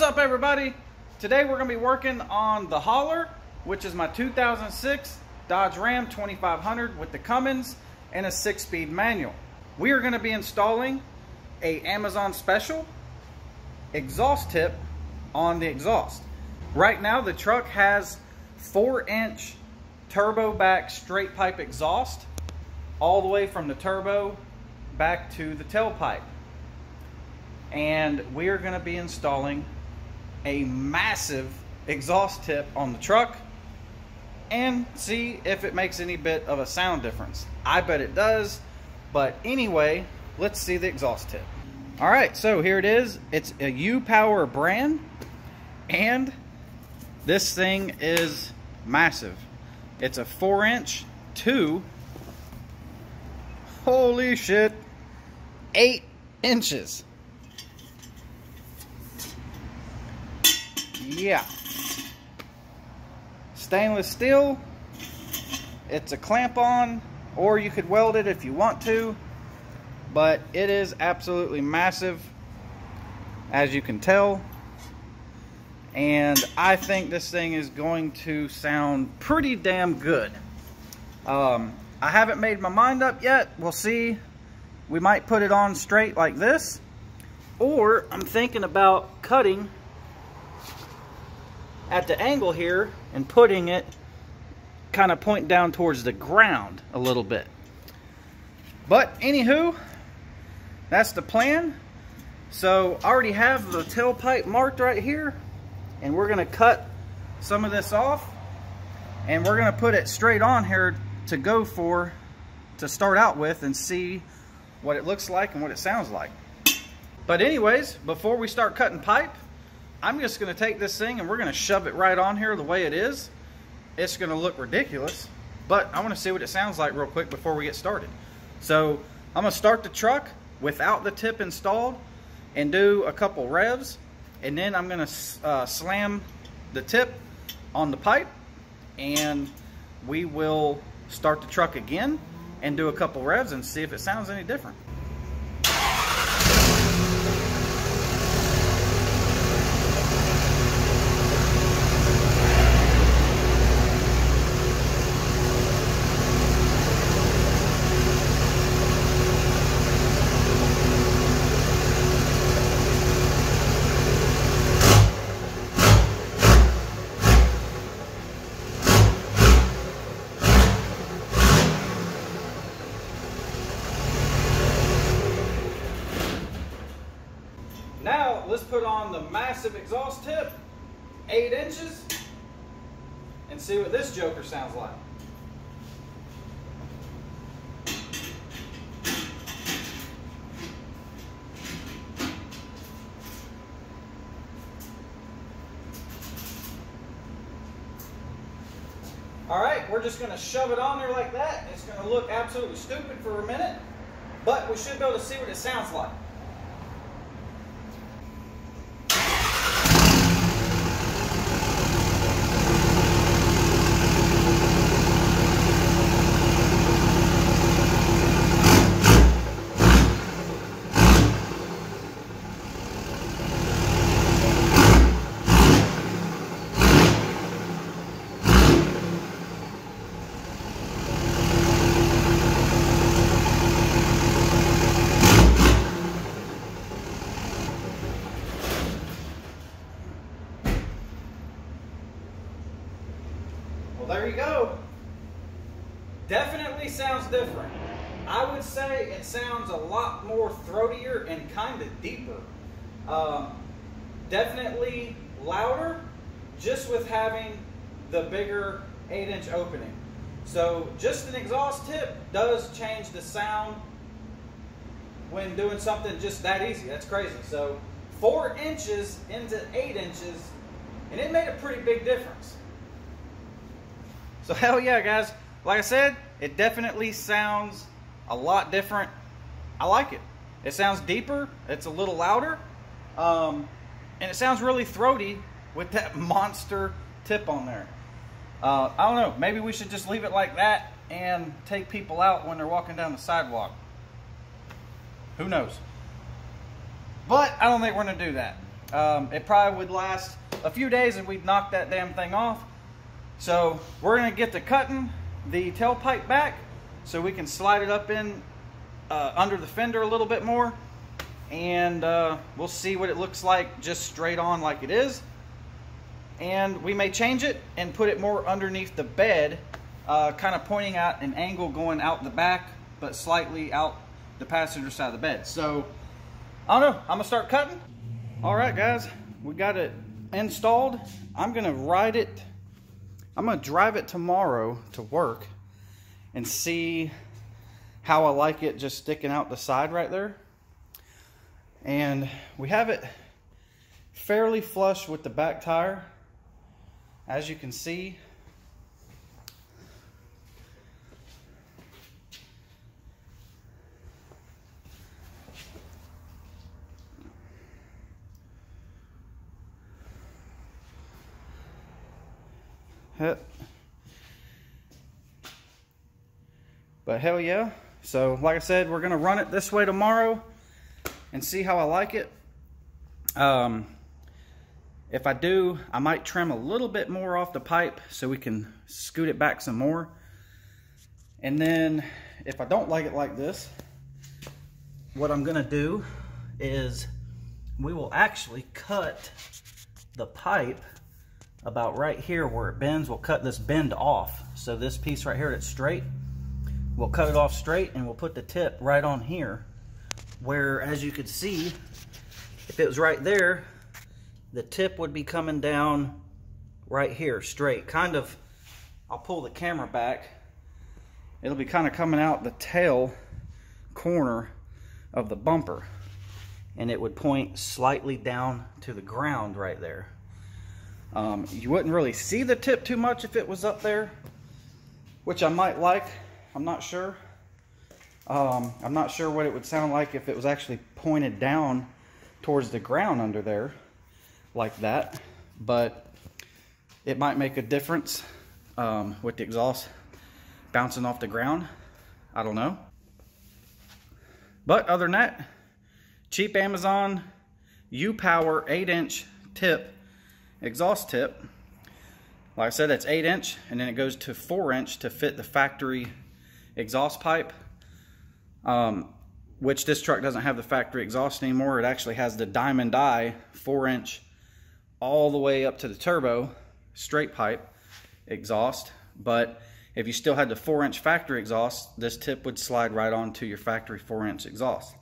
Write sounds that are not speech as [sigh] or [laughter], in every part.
What's up everybody? Today we're going to be working on the hauler, which is my 2006 Dodge Ram 2500 with the Cummins and a six-speed manual. We are going to be installing a Amazon Special exhaust tip on the exhaust. Right now the truck has 4-inch turbo back straight pipe exhaust all the way from the turbo back to the tailpipe and we are going to be installing a massive exhaust tip on the truck and see if it makes any bit of a sound difference. I bet it does, but anyway, let's see the exhaust tip. All right, so here it is. It's a U-Power brand, and this thing is massive. It's a four inch, two, holy shit, eight inches. Yeah. Stainless steel. It's a clamp on, or you could weld it if you want to. But it is absolutely massive, as you can tell. And I think this thing is going to sound pretty damn good. Um, I haven't made my mind up yet. We'll see. We might put it on straight like this. Or I'm thinking about cutting at the angle here and putting it kind of point down towards the ground a little bit. But anywho, that's the plan. So I already have the tailpipe marked right here and we're gonna cut some of this off and we're gonna put it straight on here to go for to start out with and see what it looks like and what it sounds like. But anyways, before we start cutting pipe, I'm just going to take this thing and we're going to shove it right on here the way it is. It's going to look ridiculous, but I want to see what it sounds like real quick before we get started. So I'm going to start the truck without the tip installed and do a couple revs, and then I'm going to uh, slam the tip on the pipe, and we will start the truck again and do a couple revs and see if it sounds any different. Let's put on the massive exhaust tip, eight inches, and see what this joker sounds like. All right, we're just gonna shove it on there like that. It's gonna look absolutely stupid for a minute, but we should be able to see what it sounds like. There you go. Definitely sounds different. I would say it sounds a lot more throatier and kind of deeper. Um, definitely louder, just with having the bigger 8-inch opening. So just an exhaust tip does change the sound when doing something just that easy. That's crazy. So 4 inches into 8 inches, and it made a pretty big difference. So hell yeah, guys. Like I said, it definitely sounds a lot different. I like it. It sounds deeper. It's a little louder. Um, and it sounds really throaty with that [laughs] monster tip on there. Uh, I don't know. Maybe we should just leave it like that and take people out when they're walking down the sidewalk. Who knows? But I don't think we're going to do that. Um, it probably would last a few days and we'd knock that damn thing off. So we're gonna get to cutting the tailpipe back so we can slide it up in uh, under the fender a little bit more. And uh, we'll see what it looks like just straight on like it is. And we may change it and put it more underneath the bed uh, kind of pointing at an angle going out the back but slightly out the passenger side of the bed. So I don't know. I'm gonna start cutting. All right guys. We got it installed. I'm gonna ride it I'm gonna drive it tomorrow to work and see how I like it just sticking out the side right there. And we have it fairly flush with the back tire. As you can see, But hell yeah. So like I said, we're going to run it this way tomorrow and see how I like it. Um, if I do, I might trim a little bit more off the pipe so we can scoot it back some more. And then if I don't like it like this, what I'm gonna do is we will actually cut the pipe about right here where it bends. We'll cut this bend off. So this piece right here that's straight, We'll cut it off straight and we'll put the tip right on here where as you could see if it was right there the tip would be coming down right here straight kind of I'll pull the camera back it'll be kind of coming out the tail corner of the bumper and it would point slightly down to the ground right there um, you wouldn't really see the tip too much if it was up there which I might like I'm not sure. Um, I'm not sure what it would sound like if it was actually pointed down towards the ground under there like that. But it might make a difference um, with the exhaust bouncing off the ground. I don't know. But other than that, cheap Amazon U-Power 8-inch tip, exhaust tip. Like I said, it's 8 inch and then it goes to 4 inch to fit the factory exhaust pipe, um, which this truck doesn't have the factory exhaust anymore. It actually has the Diamond Eye 4 inch all the way up to the turbo straight pipe exhaust. But if you still had the 4 inch factory exhaust, this tip would slide right onto your factory 4 inch exhaust.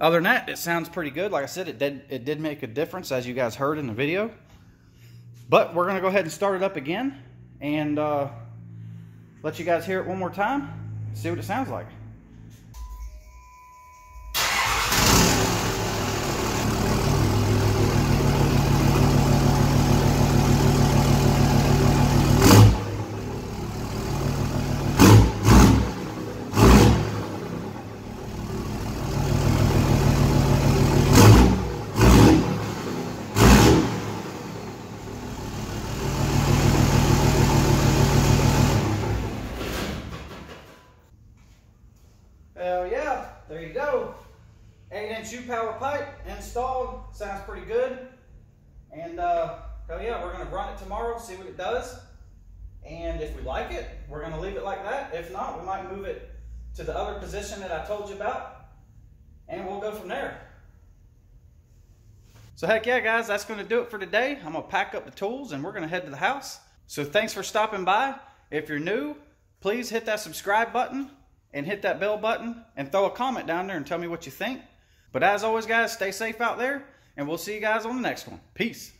Other than that, it sounds pretty good. Like I said, it did, it did make a difference as you guys heard in the video. But we're going to go ahead and start it up again. And uh, let you guys hear it one more time, see what it sounds like. There you go. 8 inch U-Power pipe installed. Sounds pretty good. And uh, hell yeah, we're to run it tomorrow, see what it does. And if we like it, we're to leave it like that. If not, we might move it to the other position that I told you about. And we'll go from there. So heck yeah, guys, that's to do it for today. I'm to pack up the tools and we're to head to the house. So thanks for stopping by. If you're new, please hit that subscribe button and hit that bell button and throw a comment down there and tell me what you think. But as always, guys, stay safe out there, and we'll see you guys on the next one. Peace.